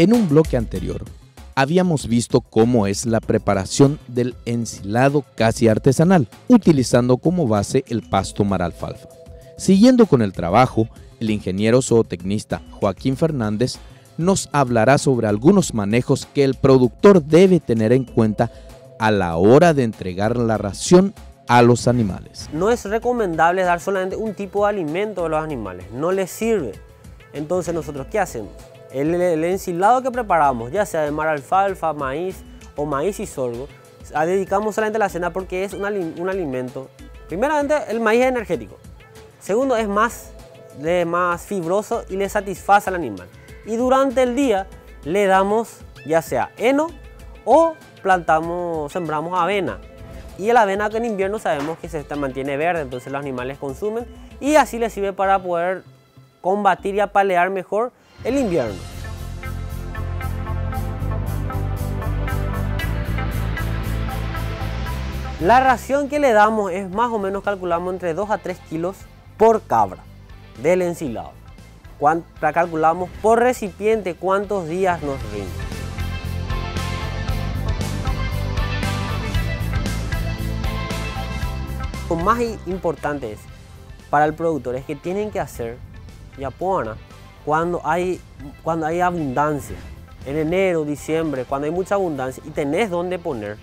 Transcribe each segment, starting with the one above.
En un bloque anterior, habíamos visto cómo es la preparación del ensilado casi artesanal, utilizando como base el pasto mar alfalfa. Siguiendo con el trabajo, el ingeniero zootecnista Joaquín Fernández nos hablará sobre algunos manejos que el productor debe tener en cuenta a la hora de entregar la ración a los animales. No es recomendable dar solamente un tipo de alimento a los animales, no les sirve. Entonces nosotros, ¿qué hacemos? El, ensilado que preparamos, ya sea de mar alfalfa, maíz o maíz y sorgo, dedicamos solamente a la cena porque es un, alimento. Primeramente, el maíz es energético. Segundo, es más, más fibroso y le satisface al animal. Y durante el día le damos ya sea heno o plantamos, sembramos avena. Y la avena que en invierno sabemos que se mantiene verde, entonces los animales consumen y así les sirve para poder combatir y apalear mejor el invierno. La ración que le damos es más o menos calculamos entre 2 a 3 kilos por cabra del ensilado. Calculamos por recipiente cuántos días nos rinde. Lo más importante es para el productor es que tienen que hacer ya cuando hay, cuando hay abundancia. En enero, diciembre, cuando hay mucha abundancia y tenés dónde poner,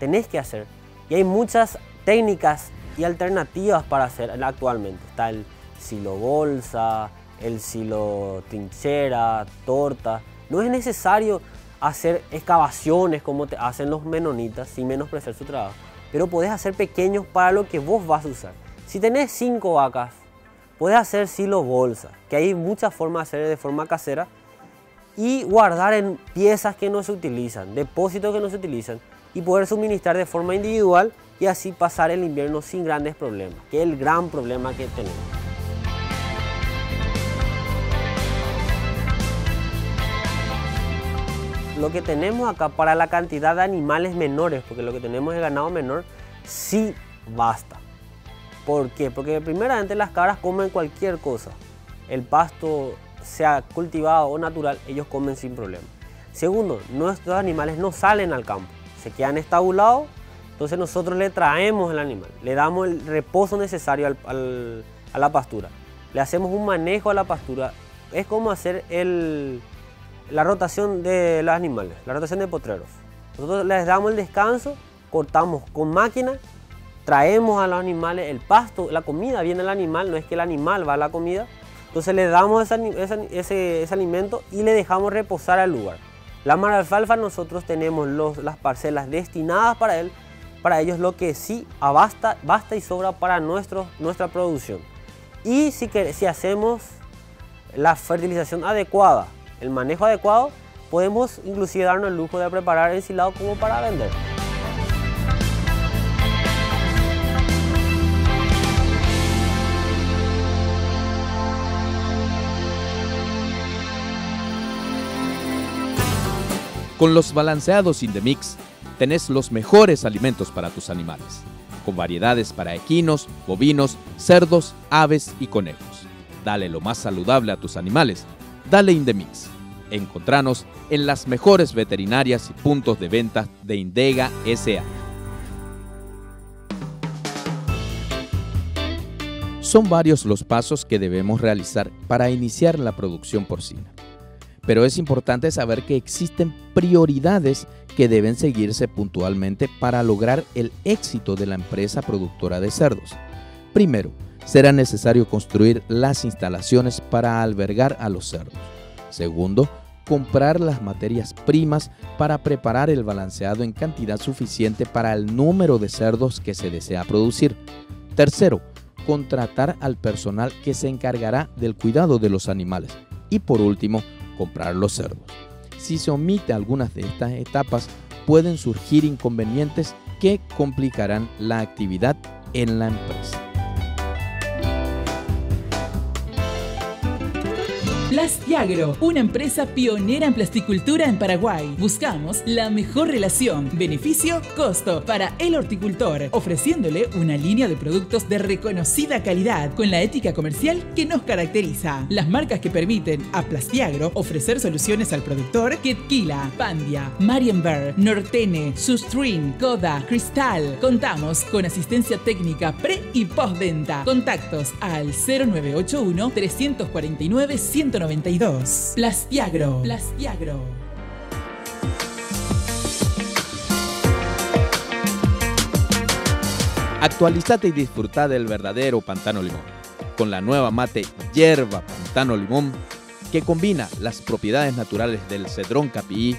tenés que hacer. Y hay muchas técnicas y alternativas para hacer actualmente. Está el silo bolsa, el silo trinchera, torta. No es necesario hacer excavaciones como te hacen los menonitas sin menospreciar su trabajo. Pero podés hacer pequeños para lo que vos vas a usar. Si tenés cinco vacas, Puedes hacer silo bolsa, que hay muchas formas de hacer de forma casera y guardar en piezas que no se utilizan, depósitos que no se utilizan y poder suministrar de forma individual y así pasar el invierno sin grandes problemas, que es el gran problema que tenemos. Lo que tenemos acá para la cantidad de animales menores, porque lo que tenemos es ganado menor, sí basta. ¿Por qué? Porque primeramente las cabras comen cualquier cosa. El pasto, sea cultivado o natural, ellos comen sin problema. Segundo, nuestros animales no salen al campo, se quedan estabulados, entonces nosotros le traemos el animal, le damos el reposo necesario a la pastura, le hacemos un manejo a la pastura. Es como hacer la rotación de los animales, la rotación de potreros. Nosotros les damos el descanso, cortamos con máquina traemos a los animales el pasto, la comida viene al animal, no es que el animal va a la comida. Entonces le damos ese, alimento y le dejamos reposar al lugar. La mar alfalfa nosotros tenemos las parcelas destinadas para él, para ellos lo que sí abasta, basta y sobra para nuestro, nuestra producción. Y si, si hacemos la fertilización adecuada, el manejo adecuado, podemos inclusive darnos el lujo de preparar ensilado como para vender. Con los balanceados Indemix tenés los mejores alimentos para tus animales, con variedades para equinos, bovinos, cerdos, aves y conejos. Dale lo más saludable a tus animales. Dale Indemix. Encontranos en las mejores veterinarias y puntos de venta de Indega SA. Son varios los pasos que debemos realizar para iniciar la producción porcina pero es importante saber que existen prioridades que deben seguirse puntualmente para lograr el éxito de la empresa productora de cerdos. Primero, será necesario construir las instalaciones para albergar a los cerdos. Segundo, comprar las materias primas para preparar el balanceado en cantidad suficiente para el número de cerdos que se desea producir. Tercero, contratar al personal que se encargará del cuidado de los animales. Y por último, comprar los cerdos. Si se omite algunas de estas etapas, pueden surgir inconvenientes que complicarán la actividad en la empresa. Plastiagro, una empresa pionera en plasticultura en Paraguay. Buscamos la mejor relación beneficio-costo para el horticultor, ofreciéndole una línea de productos de reconocida calidad con la ética comercial que nos caracteriza. Las marcas que permiten a Plastiagro ofrecer soluciones al productor Ketquila, Pandia, Marienberg, Nortene, Sustream, Coda, Cristal. Contamos con asistencia técnica pre y postventa. Contactos al 0981 349 192. Plastiagro. Plastiagro. Actualizate y disfruta del verdadero pantano limón, con la nueva mate hierba pantano limón, que combina las propiedades naturales del cedrón capií,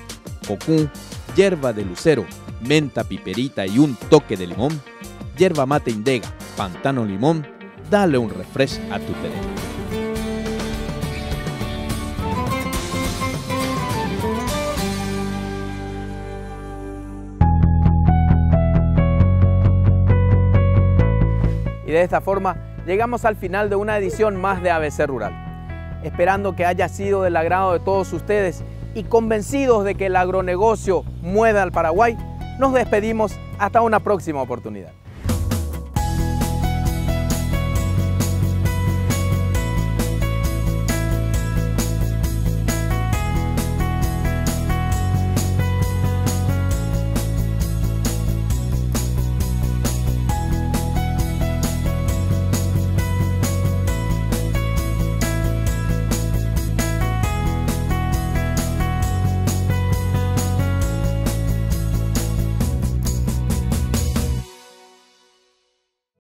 cocún, hierba de lucero, menta piperita y un toque de limón. Hierba mate indega, pantano limón, dale un refresh a tu té. De esta forma llegamos al final de una edición más de ABC Rural. Esperando que haya sido del agrado de todos ustedes y convencidos de que el agronegocio mueve al Paraguay, nos despedimos hasta una próxima oportunidad.